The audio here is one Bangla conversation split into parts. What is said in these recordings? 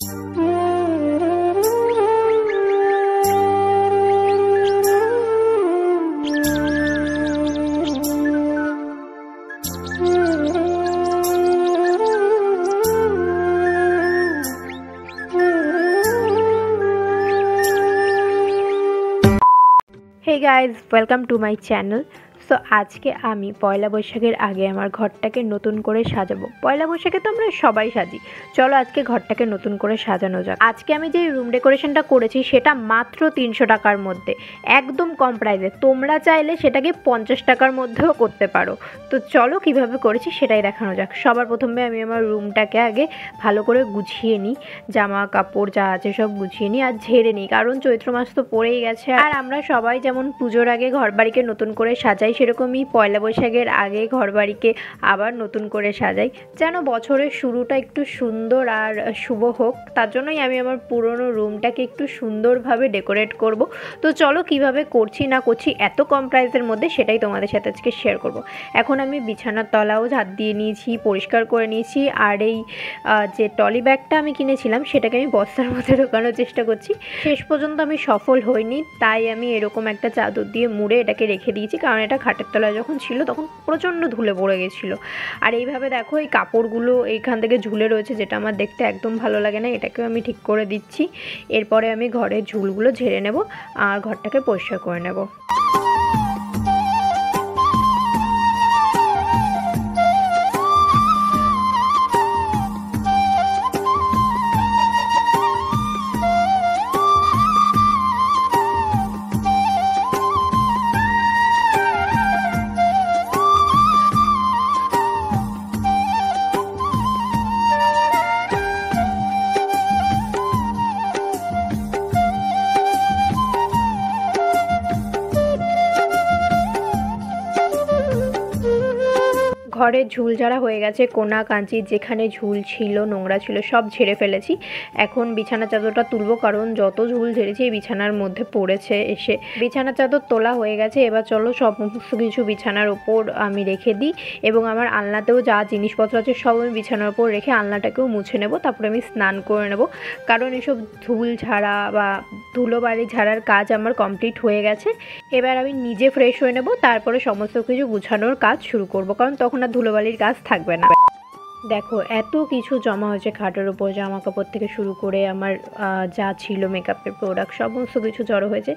hey guys welcome to my channel. So আজকে আমি পয়লা বৈশাখের আগে আমার ঘরটাকে নতুন করে সাজাবো। পয়লা বৈশাখে তো আমরা সবাই সাজি। চলো আজকে ঘরটাকে নতুন করে সাজানো যাক। আজকে আমি যে রুম ডেকোরেশনটা করেছি সেটা মাত্র তিনশো টাকার মধ্যে। একদম কম প্রাইসে তোমরা চাইলে সেটাকে পঞ্চাশ টাকার মধ্যেও করতে পারো। তো চলো কীভাবে করেছি সেটাই দেখানো যাক। সবার প্রথমে আমি আমার রুমটাকে আগে ভালো করে গুছিয়ে নিই। জামা কাপড় যা আছে সব গুছিয়ে নিই আর ঝেড়ে নিই। কারণ চৈত্র মাস তো পড়েই গেছে। আর আমরা সবাই যেমন পুজোর আগে ঘর বাড়িকে নতুন করে সাজাই সেরকমই পয়লা বৈশাখের আগে ঘর বাড়িকে আবার নতুন করে সাজাই। যেন বছরের শুরুটা একটু সুন্দর আর শুভ হোক, তার জন্যই আমি আমার পুরনো রুমটাকে একটু সুন্দরভাবে ডেকোরেট করব। তো চলো কীভাবে করছি না করছি, এত কম প্রাইসের মধ্যে সেটাই তোমাদের সাথে আজকে শেয়ার করব। এখন আমি বিছানার তলাও ঝাঁট দিয়ে নিয়েছি, পরিষ্কার করে নিয়েছি, আর এই যে টলি ব্যাগটা আমি কিনেছিলাম, সেটাকে আমি বস্তার মধ্যে ঢোকানোর চেষ্টা করছি। শেষ পর্যন্ত আমি সফল হইনি, তাই আমি এরকম একটা চাদর দিয়ে মুড়ে এটাকে রেখে দিয়েছি, কারণ এটা খাটের তলায় যখন ছিল তখন প্রচণ্ড ধুলে পড়ে গেছিল। আর এইভাবে দেখো এই কাপড়গুলো এইখান থেকে ঝুলে রয়েছে যেটা আমার দেখতে একদম ভালো লাগে না, এটাকেও আমি ঠিক করে দিচ্ছি। এরপরে আমি ঘরের ঝুলগুলো ঝেড়ে নেব আর ঘরটাকে পরিষ্কার করে নেব। ঘরের ঝুল ঝাড়া হয়ে গেছে, কোনা, কাঁচি, যেখানে ঝুল ছিল, নোংরা ছিল, সব ঝেড়ে ফেলেছি। এখন বিছানা চাদরটা তুলবো, কারণ যত ঝুল ঝেড়েছি বিছানার মধ্যে পড়েছে এসে। বিছানা চাদর তোলা হয়ে গেছে, এবার চলো সমস্ত কিছু বিছানার ওপর আমি রেখে দিই এবং আমার আলনাতেও যা জিনিসপত্র আছে সব আমি বিছানার ওপর রেখে আলনাটাকেও মুছে নেব, তারপরে আমি স্নান করে নেব। কারণ এসব ধুল ঝাড়া বা ধুলো বাড়ি ঝাড়ার কাজ আমার কমপ্লিট হয়ে গেছে। এবার আমি নিজে ফ্রেশ হয়ে নেব, তারপরে সমস্ত কিছু গুছানোর কাজ শুরু করব, কারণ তখন আর ধুলোবালির গাছ থাকবে না। দেখো, এত কিছু জমা হয়েছে খাটের উপর জামা কাপড় থেকে শুরু করে আমার যা ছিল মেকআপের প্রোডাক্ট সমস্ত কিছু জড়ো হয়েছে।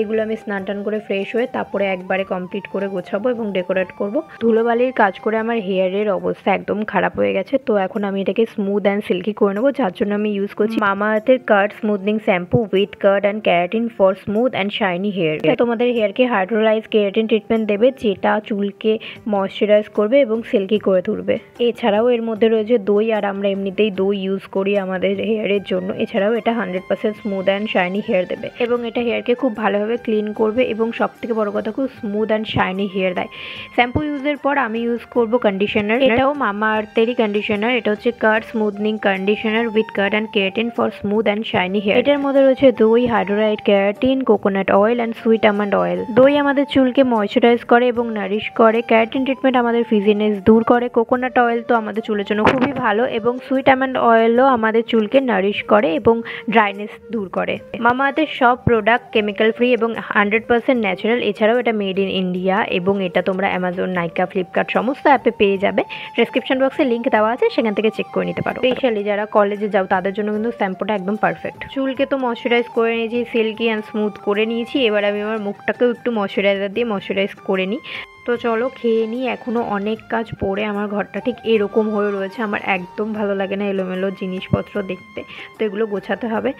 এগুলো আমি স্নান টান করে ফ্রেশ হয়ে তারপরে একবারে কমপ্লিট করে গোছাবো এবং ডেকোরেট করব। ধুলোবালির কাজ করে আমার হেয়ারের অবস্থা একদম খারাপ হয়ে গেছে, তো এখন আমি এটাকে স্মুথ অ্যান্ড সিল্কি করে নেব, যার জন্য আমি ইউজ করছি মামা আর্থের curd smoothening shampoo with curd and keratin for smooth and shiny hair তোমাদের হেয়ারকে হাইড্রোলাইজ ক্যারাটিন ট্রিটমেন্ট দেবে, যেটা চুলকে ময়শ্চারাইজ করবে এবং সিল্কি করে তুলবে। এছাড়াও এর মধ্যে রয়েছে দই আর আমরা এমনিতেই দই ইউজ করি আমাদের হেয়ারের জন্য। এছাড়াও এটা hundred percent smooth and shiny hair দেবে। এবং এটা হেয়ারকে খুব ভালোভাবে ক্লিন করবে এবং সব থেকে বড় কথা খুব স্মুথ অ্যান্ড শাইনি হেয়ার দেয়। শ্যাম্পু ইউজের পর আমি ইউজ করব কন্ডিশনার এটাও মামা আর্থেরই কন্ডিশনার এটা হচ্ছে curd smoothening conditioner with curd and keratin for smooth and shiny hair এটার মধ্যে রয়েছে দই hydrolysed keratin coconut oil and sweet almond oil দই আমাদের চুলকে ময়শ্চারাইজ করে এবং নারিশ করে। ক্যারাটিন ট্রিটমেন্ট আমাদের ফিজিনেস দূর করে। কোকোনাট অয়েল তো আমাদের চুলের জন্য খুবই ভালো এবং সুইট আমন্ড অয়েলও আমাদের চুলকে নারিশ করে এবং ড্রাইনেস দূর করে। মামাআর্থের সব প্রোডাক্ট কেমিক্যাল ফ্রি এবং হান্ড্রেড পার্সেন্ট ন্যাচারাল এছাড়াও এটা মেড ইন ইন্ডিয়া এবং এটা তোমরা অ্যামাজন নাইকা ফ্লিপকার্ট সমস্ত অ্যাপে পেয়ে যাবে। ডেসক্রিপশন বক্সে লিঙ্ক দেওয়া আছে, সেখান থেকে চেক করে নিতে পারো। স্পেশালি যারা কলেজে যাও, তাদের জন্য কিন্তু শ্যাম্পুটা একদম পারফেক্ট চুলকে তো ময়শ্চারাইজ করে নিয়েছি সিল্কি অ্যান্ড স্মুথ করে নিয়েছি, এবার আমি আমার মুখটাকেও একটু ময়শ্চারাইজার দিয়ে ময়শ্চারাইজ করে নিই। তো চলো খেয়ে নিই এখনও অনেক কাজ পড়ে, আমার ঘরটা ঠিক এরকম হয়ে রয়েছে, আমার একদম ভালো লাগে না এলোমেলো জিনিসপত্র দেখতে, তো এগুলো গোছাতে হবে।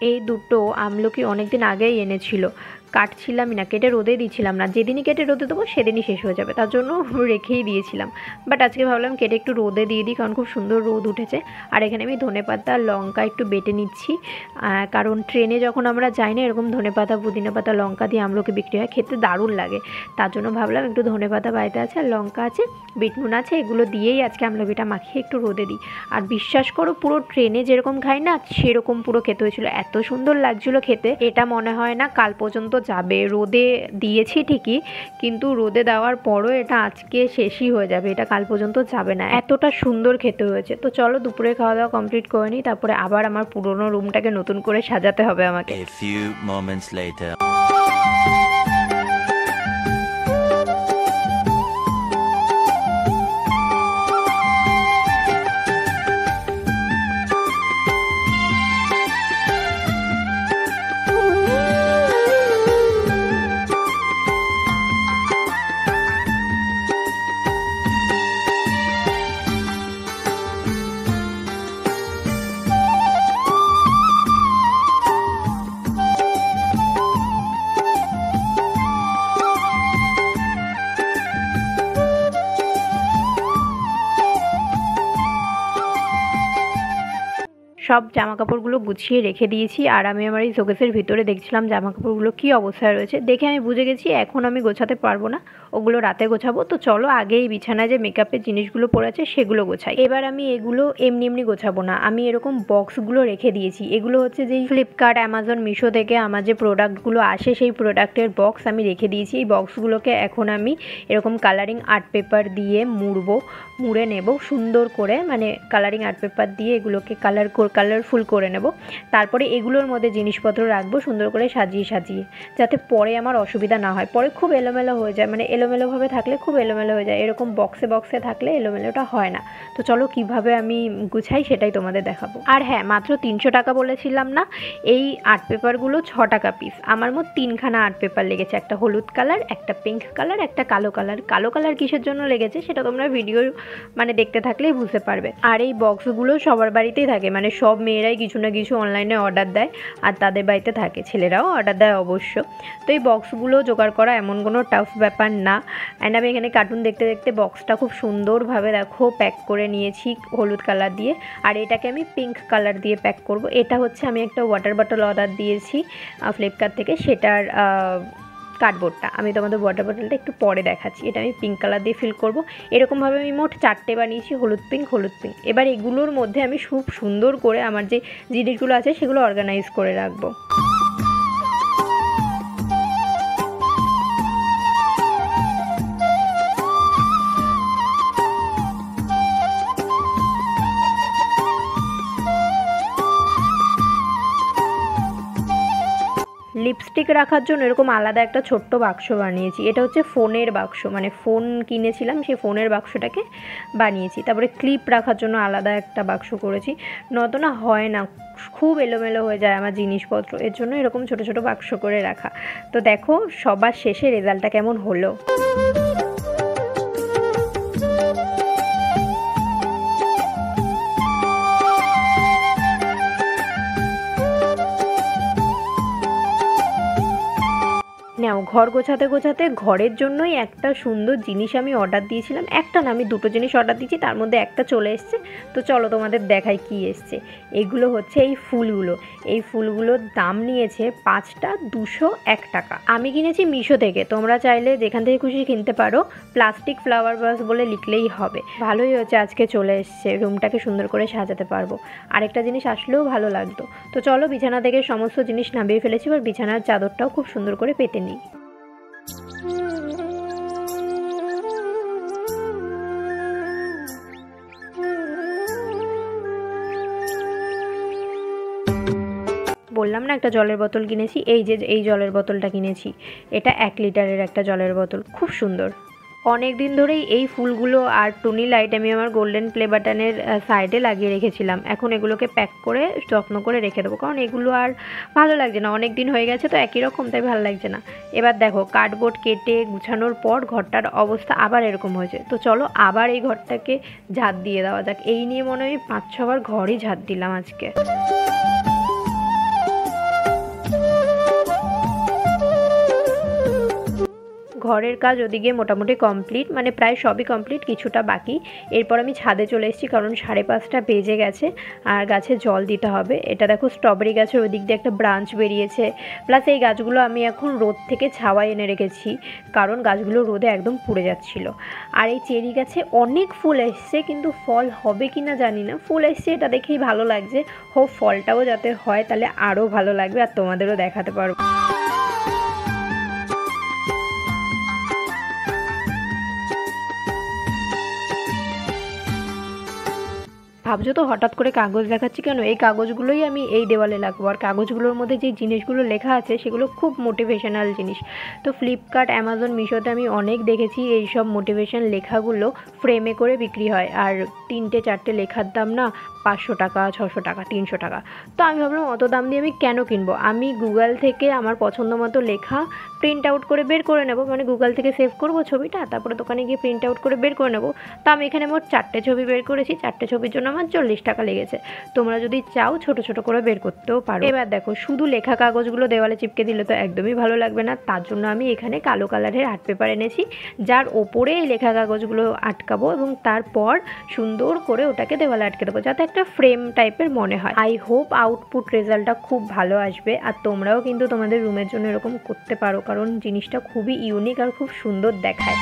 এই দুটো আমলকি অনেকদিন আগেই এনেছিল কাটছিলামই না, কেটে রোদে দিয়েছিলাম না। যেদিনই কেটে রোদে দেবো, সেদিনই শেষ হয়ে যাবে। তার জন্য রেখেই দিয়েছিলাম। বাট আজকে ভাবলাম কেটে একটু রোদে দিয়ে দিই, কারণ খুব সুন্দর রোদ উঠেছে। আর এখানে আমি ধনেপাতা লঙ্কা একটু বেটে নিচ্ছি। কারণ ট্রেনে যখন আমরা যাই না, এরকম ধনেপাতা পুদিনা পাতা, লঙ্কা দিয়ে আমলকি বিক্রি হয়, খেতে দারুণ লাগে। তার জন্য ভাবলাম একটু ধনেপাতা বাড়িতে আছে, আর লঙ্কা আছে, বিটনুন আছে, এগুলো দিয়েই আজকে আমলকিটা মাখিয়ে একটু রোদে দিই। আর বিশ্বাস করো, পুরো ট্রেনে যেরকম খাই না, সেরকম পুরো খেতে হয়েছিল। এত সুন্দর লাগছিল খেতে। এটা মনে হয় না কাল পর্যন্ত যাবে। রোদে দিয়েছি ঠিকই, কিন্তু রোদে দেওয়ার পরও এটা আজকে শেষই হয়ে যাবে। এটা কাল পর্যন্ত যাবে না। এতটা সুন্দর খেতে হয়েছে। তো চলো দুপুরে খাওয়া দাওয়া কমপ্লিট করে নিই, তারপরে আবার আমার পুরনো রুমটাকে নতুন করে সাজাতে হবে আমাকে। সব জামা কাপড়গুলো গুছিয়ে রেখে দিয়েছি আর আমি আমার এই শোকেসের ভিতরে দেখছিলাম জামা কাপড়গুলো কী অবস্থায় রয়েছে। দেখে আমি বুঝে গেছি এখন আমি গোছাতে পারব না। ওগুলো রাতে গোছাবো। তো চলো আগে এই বিছানায় যে মেকআপের জিনিসগুলো পড়ে আছে সেগুলো গোছাই। এবার আমি এগুলো এমনি এমনি গোছাবো না। আমি এরকম বক্সগুলো রেখে দিয়েছি। এগুলো হচ্ছে যেই ফ্লিপকার্ট অ্যামাজন মিশো থেকে আমার যে প্রোডাক্টগুলো আসে সেই প্রোডাক্টের বক্স আমি রেখে দিয়েছি। এই বক্সগুলোকে এখন আমি এরকম কালারিং আর্ট পেপার দিয়ে মুড়বো, মুড়ে নেব, সুন্দর করে মানে কালারিং আর্ট পেপার দিয়ে এগুলোকে কালার কালারফুল করে নেব। তারপরে এগুলোর মধ্যে জিনিসপত্র রাখব সুন্দর করে সাজিয়ে সাজিয়ে। যাতে পরে আমার অসুবিধা না হয়। পরে খুব এলোমেলো হয়ে যায়। মানে এলোমেলোভাবে থাকলে খুব এলোমেলো হয়ে যায়। এরকম বক্সে বক্সে থাকলে এলোমেলোটা হয় না। তো চলো কীভাবে আমি গুছাই সেটাই তোমাদের দেখাবো। আর হ্যাঁ মাত্র তিনশো টাকা বলেছিলাম না, এই আর্ট পেপারগুলো ছ টাকা পিস আমার মোট তিনখানা আর্ট পেপার লেগেছে, একটা হলুদ কালার একটা পিঙ্ক কালার একটা কালো কালার কালো কালার কিসের জন্য লেগেছে সেটা তোমরা ভিডিও মানে দেখতে থাকলেই বুঝতে পারবে। আর এই বক্সগুলো সবার বাড়িতেই থাকে মানে সব মেয়েরাই কিছু না কিছু অনলাইনে অর্ডার দেয়, আর তাদের বাড়িতে থাকে। ছেলেরাও অর্ডার দেয় অবশ্য। তো এই বক্সগুলো জোগাড় করা এমন কোনো টাফ ব্যাপার না। অ্যান্ড আমি এখানে কার্টুন দেখতে দেখতে বক্সটা খুব সুন্দরভাবে দেখো প্যাক করে নিয়েছি হলুদ কালার দিয়ে। আর এটাকে আমি পিঙ্ক কালার দিয়ে প্যাক করব। এটা হচ্ছে আমি একটা ওয়াটার বটল অর্ডার দিয়েছি ফ্লিপকার্ট থেকে। সেটার কার্ডবোর্ডটা আমি তোমাদের ওয়াটার বটলটা একটু পরে দেখাচ্ছি। এটা আমি পিঙ্ক কালার দিয়ে ফিল করব। এরকমভাবে আমি মোট চারটে বানিয়েছি, হলুদ পিঙ্ক হলুদ পিঙ্ক এবার এগুলোর মধ্যে আমি খুব সুন্দর করে আমার যে জিনিসগুলো আছে, সেগুলো অর্গানাইজ করে রাখব। লিপস্টিক রাখার জন্য এরকম আলাদা একটা ছোট্ট বাক্স বানিয়েছি। এটা হচ্ছে ফোনের বাক্স মানে ফোন কিনেছিলাম, সেই ফোনের বাক্সটাকে বানিয়েছি। তারপরে ক্লিপ রাখার জন্য আলাদা একটা বাক্স করেছি। নত না হয় না, খুব এলোমেলো হয়ে যায় আমার জিনিসপত্র। এর জন্য এরকম ছোট ছোট বাক্স করে রাখা। তো দেখো, সবার শেষে রেজাল্টটা কেমন হলো? নাও। ঘর গোছাতে গোছাতে ঘরের জন্যই একটা সুন্দর জিনিস আমি অর্ডার দিয়েছিলাম। একটা না, আমি দুটো জিনিস অর্ডার দিয়েছি, তার মধ্যে একটা চলে এসছে। তো চলো তোমাদের দেখাই কি এসছে। এগুলো হচ্ছে এই ফুলগুলো। এই ফুলগুলোর দাম নিয়েছে পাঁচটা দুশো এক টাকা। আমি কিনেছি মিশো থেকে। তোমরা চাইলে যেখান থেকে খুশি কিনতে পারো। প্লাস্টিক ফ্লাওয়ার বাস বলে লিখলেই হবে। ভালোই হচ্ছে আজকে চলে এসছে। রুমটাকে সুন্দর করে সাজাতে পারব। আরেকটা জিনিস আসলেও ভালো লাগতো। তো চলো বিছানা থেকে সমস্ত জিনিস নামিয়ে ফেলেছি, এবার বিছানার চাদরটাও খুব সুন্দর করে পেতে নিই। বললাম না একটা জলের বোতল কিনেছি? এই যে, এই জলের বোতলটা কিনেছি। এটা এক লিটারের একটা জলের বোতল। খুব সুন্দর। অনেক দিন ধরেই এই ফুলগুলো আর টুনি লাইট আমি আমার গোল্ডেন প্লে বাটনের সাইডে লাগিয়ে রেখেছিলাম। এখন এগুলোকে প্যাক করে যত্ন করে রেখে দেবো। কারণ এগুলো আর ভালো লাগছে না। অনেক দিন হয়ে গেছে তো একই রকম, তাই ভালো লাগছে না। এবার দেখো কার্ডবোর্ড কেটে গুছানোর পর ঘরটার অবস্থা আবার এরকম হয়েছে। তো চলো আবার এই ঘরটাকে ঝাঁট দিয়ে দেওয়া যাক। এই নিয়ে মনে হয় পাঁচ ছবার ঘরই ঝাঁট দিলাম আজকে। ঘরের কাজ ওদিকে মোটামুটি কমপ্লিট মানে প্রায় সবই কমপ্লিট কিছুটা বাকি। এরপর আমি ছাদে চলে এসেছি, কারণ সাড়ে পাঁচটা বেজে গেছে, আর গাছে জল দিতে হবে। এটা দেখো স্ট্রবেরি গাছের ওদিক দিয়ে একটা ব্রাঞ্চ বেরিয়েছে। প্লাস এই গাছগুলো আমি এখন রোদ থেকে ছাওয়ায় এনে রেখেছি, কারণ গাছগুলো রোদে একদম পুড়ে যাচ্ছিল। আর এই চেরি গাছে অনেক ফুল এসছে, কিন্তু ফল হবে কি না জানি না। ফুল এসছে, এটা দেখেই ভালো লাগছে। হোক ফলটাও যাতে হয়, তাহলে আরও ভালো লাগবে, আর তোমাদেরও দেখাতে পারব। ভাবছ তো হঠাৎ করে কাগজ দেখাচ্ছি কেন? এই কাগজগুলোই আমি এই দেওয়ালে লাগবো। আর কাগজগুলোর মধ্যে যে জিনিসগুলো লেখা আছে, সেগুলো খুব মোটিভেশনাল জিনিস। তো ফ্লিপকার্ট অ্যামাজন মিশোতে আমি অনেক দেখেছি এই সব মোটিভেশন লেখাগুলো ফ্রেমে করে বিক্রি হয়। আর তিনটে, চারটে লেখার দাম না পাঁচশো টাকা, ছশো টাকা, তিনশো টাকা। তো আমি ভাবলাম, অত দাম দিয়ে আমি কেন কিনবো? আমি গুগল থেকে আমার পছন্দ মতো লেখা প্রিন্ট আউট করে বের করে নেব। মানে গুগল থেকে সেভ করব ছবিটা, তারপরে দোকানে গিয়ে প্রিন্ট আউট করে বের করে নেব। তো আমি এখানে মোট চারটে ছবি বের করেছি। চারটে ছবির জন্য আমার চল্লিশ টাকা লেগেছে। তোমরা যদি চাও, ছোট ছোট করে বের করতেও পারো। এবার দেখো, শুধু লেখা কাগজগুলো দেওয়ালে চিপকে দিলে তো একদমই ভালো লাগবে না। তার জন্য আমি এখানে কালো কালারের আর্ট পেপার এনেছি, যার ওপরে এই লেখা কাগজগুলো আটকাবো এবং তারপর সুন্দর করে ওটাকে দেওয়ালে আটকে দেবো, যাতে একটা ফ্রেম টাইপের মনে হয়। আই হোপ আউটপুট রেজাল্টটা খুব ভালো আসবে, আর তোমরাও কিন্তু তোমাদের রুমের জন্য এরকম করতে পারো, কারণ জিনিসটা খুবই ইউনিক আর খুব সুন্দর দেখায়।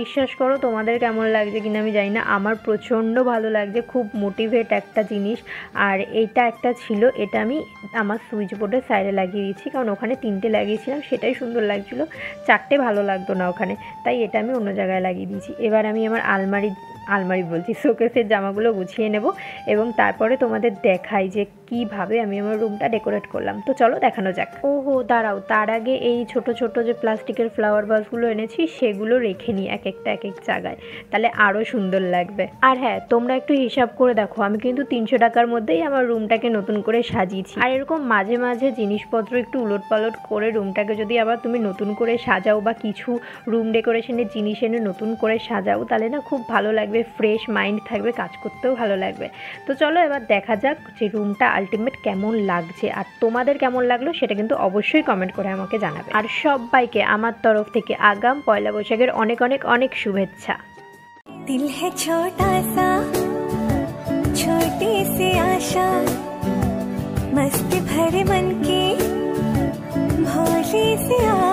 বিশ্বাস করো, তোমাদের কেমন লাগছে কিনা আমি জানি না। আমার প্রচণ্ড ভালো লাগছে, খুব মোটিভেট একটা জিনিস। আর এইটা একটা ছিল, এটা আমি আমার সুইচ বোর্ডের সাইডে লাগিয়ে দিয়েছি, কারণ ওখানে তিনটে লাগিয়েছিলাম, সেটাই সুন্দর লাগছিল। চারটে ভালো লাগতো না ওখানে, তাই এটা আমি অন্য জায়গায় লাগিয়ে দিয়েছি। এবার আমি আমার আলমারি আলমারি বলছি, শোকেসের জামাগুলো গুছিয়ে নেব এবং তারপরে তোমাদের দেখাই যে কীভাবে আমি আমার রুমটা ডেকোরেট করলাম। তো চলো দেখানো যাক। ও হো দাঁড়াও। তার আগে এই ছোট ছোট যে প্লাস্টিকের ফ্লাওয়ার বাসগুলো এনেছি, সেগুলো রেখে নিই এক একটা, এক এক জায়গায়। তাহলে আরও সুন্দর লাগবে। আর হ্যাঁ তোমরা একটু হিসাব করে দেখো, আমি কিন্তু তিনশো টাকার মধ্যেই আমার রুমটাকে নতুন করে সাজিয়েছি। আর এরকম মাঝে মাঝে জিনিসপত্র একটু উলট পালট করে রুমটাকে যদি আবার তুমি নতুন করে সাজাও বা কিছু রুম ডেকোরেশনের জিনিস এনে নতুন করে সাজাও, তাহলে না খুব ভালো লাগবে ফ্রেশ মাইন্ড থাকবে, কাজ করতেও ভালো লাগবে। তো চলো এবার দেখা যাক যে রুমটা আলটিমেট কেমন লাগছে আর তোমাদের কেমন লাগলো সেটা কিন্তু অবশ্যই কমেন্ট করে আমাকে জানাবে আর সবাইকে আমার তরফ থেকে আগাম পয়লা বৈশাখের অনেক অনেক অনেক শুভেচ্ছা दिल है छोटा सा छोटी सी आशा मस्ती भरे मन की भोली सी आशा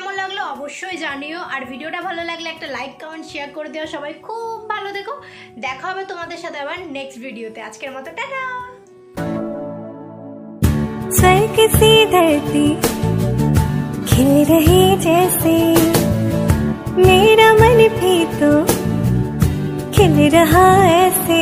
কেমন লাগলো অবশ্যই জানিও আর ভিডিওটা ভালো লাগলে একটা লাইক কমেন্ট শেয়ার করে দিও সবাই খুব ভালো দেখো দেখা হবে তোমাদের সাথে আবার নেক্সট ভিডিওতে আজকের মতো টাটা स्वर्ग सी धरती खिल रही जैसे मेरा मन भी तो खिल रहा ऐसे